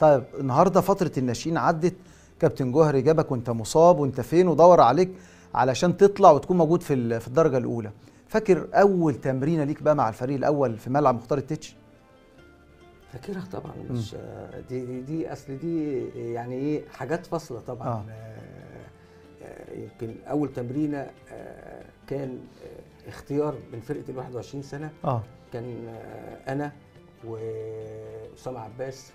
طيب النهارده فترة الناشئين عدت. كابتن جوهري جابك وأنت مصاب وأنت فين ودور عليك علشان تطلع وتكون موجود في في الدرجة الأولى. فاكر أول تمرينة ليك بقى مع الفريق الأول في ملعب مختار التتش؟ فاكرها طبعا مش دي دي, أصل دي يعني إيه حاجات فاصلة طبعا. آه. آه. آه يمكن أول تمرينة آه كان آه اختيار من فرقة ال 21 سنة. آه. كان آه أنا وأسامة عباس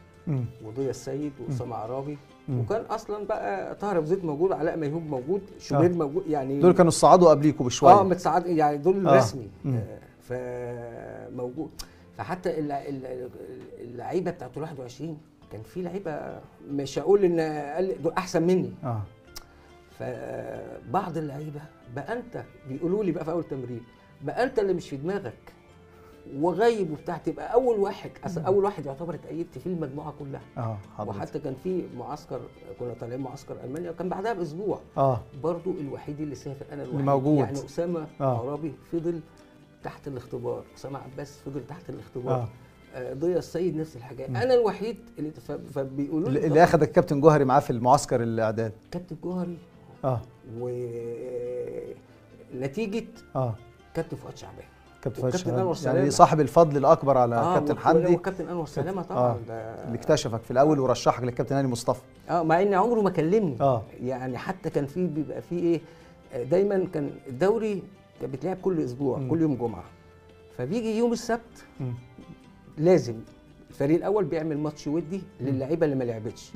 وضيا السيد واسامه عرابي. وكان أصلا بقى طاهر أبو زيد موجود علاء ميهوب موجود شوبير آه. موجود يعني دول كانوا صعدوا قبليكوا بشوية. آه متساعد يعني دول آه. رسمي. آه فموجود. فحتى اللع- الل- اللعيبة بتاعت ال 21 كان في لعيبة مش هقول إن أقل دول أحسن مني. آه. فبعض اللعيبة بقى أنت بيقولوا لي بقى في أول تمرين بقى أنت اللي مش في دماغك. وغايب وبتاع تبقى أول واحد أصل أول واحد يعتبر اتأيدت في المجموعة كلها. آه حضرتك. وحتى كان في معسكر كنا طالعين معسكر ألمانيا وكان بعدها بأسبوع. آه. برضو الوحيد اللي سافر أنا الوحيد. موجود. يعني أسامة آه. عرابي فضل تحت الاختبار. أسامة عباس فضل تحت الاختبار. آه. آه. ضيا السيد نفس الحاجة. أنا الوحيد اللي فبيقولوا لي اللي اخذك كابتن جوهري معاه في المعسكر الاعداد كابتن جوهري. آه. ونتيجه آه. كابتن فؤاد شعبان. كابتن فؤاد أنور شعبان. يعني. صاحب الفضل الأكبر على كابتن وك- حمدي وكابتن أنور سلامة آه. طبعا ده اللي اكتشفك في الأول ورشحك للكابتن هاني مصطفى آه مع ان عمره ما كلمني آه يعني حتى كان في بيبقى في إيه آه، دايما كان الدوري بيتلعب كل أسبوع مم. كل يوم جمعة فبيجي يوم السبت مم. لازم الفريق الأول بيعمل ماتش ودي للعيبة اللي ما لعبتش.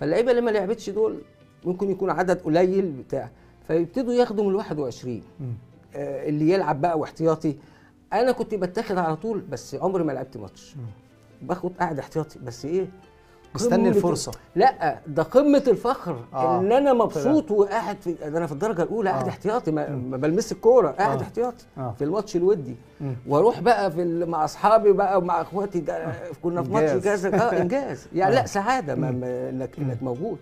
فاللعيبة اللي ما لعبتش دول ممكن يكون عدد قليل بتاع فيبتدوا ياخدوا من ال 21 مم. آه، اللي يلعب بقى واحتياطي أنا كنت بتاخد على طول بس عمري ما لعبت ماتش باخد قاعد احتياطي بس إيه مستني الفرصة لأ ده قمة الفخر آه. إن أنا مبسوط وقاعد في ده أنا في الدرجة الأولى قاعد آه. احتياطي ما, ما بلمس الكورة قاعد آه. احتياطي آه. في الماتش الودي. وأروح بقى في مع أصحابي بقى ومع إخواتي ده كنا في ماتش. كذا آه إنجاز يعني آه. لا سعادة ما إنك إنك موجود.